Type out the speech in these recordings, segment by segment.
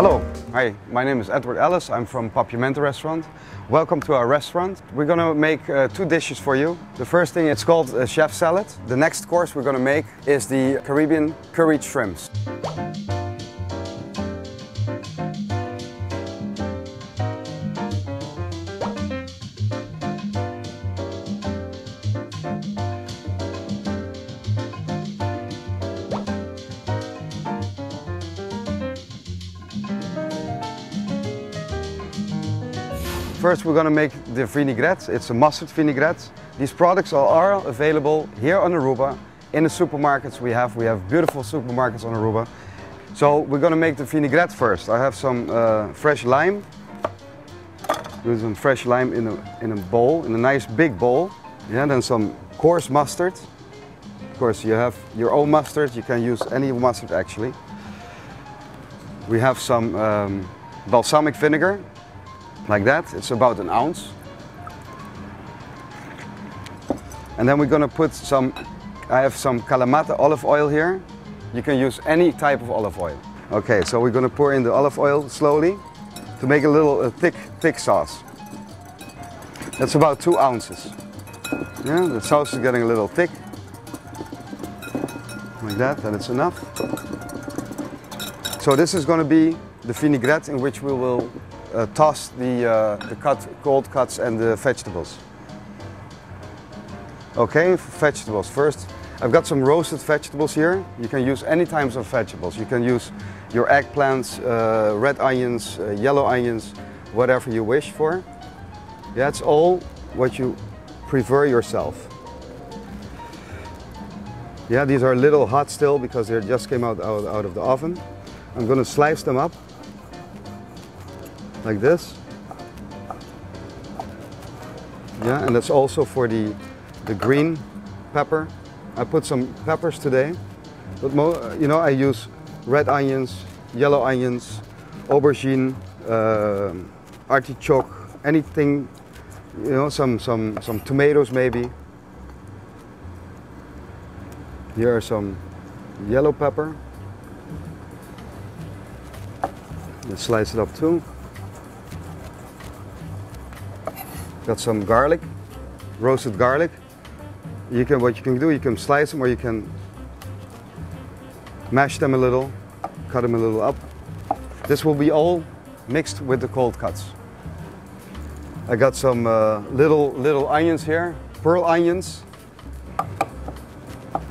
Hello, hi, my name is Edward Ellis. I'm from Papiamento restaurant. Welcome to our restaurant. We're gonna make uh, two dishes for you. The first thing, it's called a chef salad. The next course we're gonna make is the Caribbean curried shrimps. First we're going to make the vinaigrette. It's a mustard vinaigrette. These products are available here on Aruba. In the supermarkets we have. We have beautiful supermarkets on Aruba. So we're going to make the vinaigrette first. I have some uh, fresh lime. Use some fresh lime in a, in a bowl, in a nice big bowl. Yeah, then some coarse mustard. Of course you have your own mustard. You can use any mustard actually. We have some um, balsamic vinegar like that. It's about an ounce. And then we're gonna put some, I have some Kalamata olive oil here. You can use any type of olive oil. Okay, so we're gonna pour in the olive oil slowly to make a little a thick, thick sauce. That's about two ounces. Yeah, the sauce is getting a little thick. Like that, and it's enough. So this is gonna be the vinaigrette in which we will uh, toss the, uh, the cut, cold cuts and the vegetables. Okay, vegetables first. I've got some roasted vegetables here. You can use any types of vegetables. You can use your eggplants, uh, red onions, yellow onions, whatever you wish for. That's all what you prefer yourself. Yeah, these are a little hot still because they just came out, out, out of the oven. I'm gonna slice them up like this. Yeah, and that's also for the, the green pepper. I put some peppers today, but you know, I use red onions, yellow onions, aubergine, uh, artichoke, anything, you know, some, some, some tomatoes maybe. Here are some yellow pepper. Let's slice it up too. Got some garlic, roasted garlic. You can, what you can do, you can slice them or you can mash them a little, cut them a little up. This will be all mixed with the cold cuts. I got some uh, little, little onions here, pearl onions.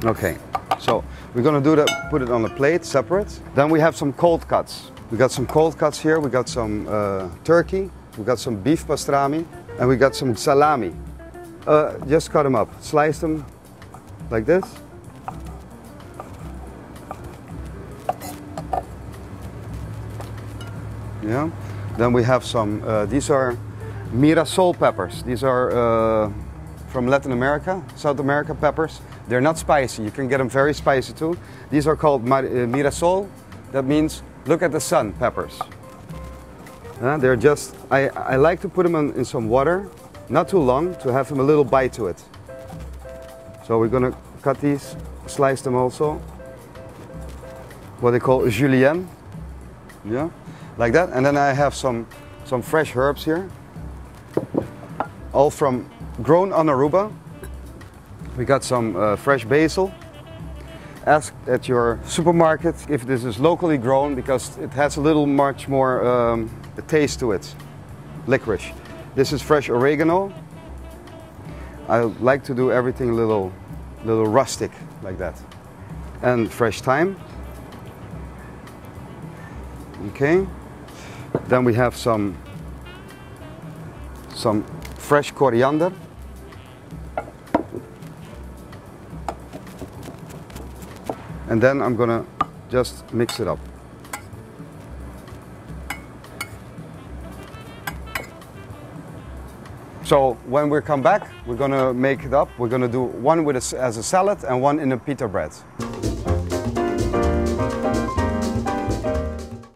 Okay, so we're gonna do that, put it on a plate separate. Then we have some cold cuts. We got some cold cuts here, we got some uh, turkey, we got some beef pastrami, and we got some salami. Uh, just cut them up, slice them like this. Yeah. Then we have some, uh, these are Mirasol peppers. These are uh, from Latin America, South America peppers. They're not spicy. You can get them very spicy too. These are called uh, Mirasol. That means look at the sun peppers. Uh, they're just, I, I like to put them in, in some water, not too long, to have them a little bite to it. So we're gonna cut these, slice them also. What they call julienne. Yeah, like that. And then I have some, some fresh herbs here. All from, grown on Aruba. We got some uh, fresh basil. Ask at your supermarket if this is locally grown because it has a little much more um, taste to it, licorice. This is fresh oregano. I like to do everything a little, little rustic like that. And fresh thyme. Okay. Then we have some, some fresh coriander. And then I'm gonna just mix it up. So when we come back, we're gonna make it up. We're gonna do one with a, as a salad and one in a pita bread.